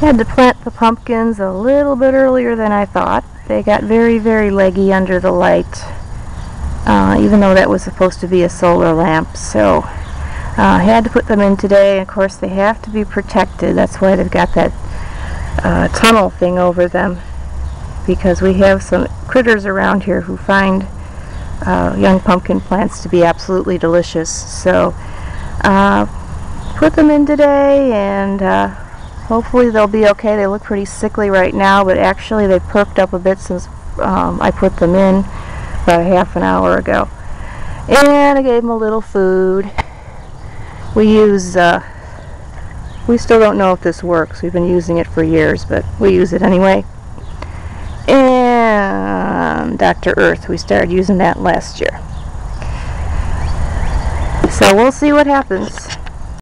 Had to plant the pumpkins a little bit earlier than I thought. They got very, very leggy under the light, uh, even though that was supposed to be a solar lamp. So uh, I had to put them in today. Of course, they have to be protected. That's why they've got that uh, tunnel thing over them because we have some critters around here who find uh, young pumpkin plants to be absolutely delicious. So uh, put them in today and uh, hopefully they'll be okay. They look pretty sickly right now, but actually they perked up a bit since um, I put them in about a half an hour ago. And I gave them a little food. We use, uh, we still don't know if this works. We've been using it for years, but we use it anyway. And Dr. Earth, we started using that last year. So we'll see what happens.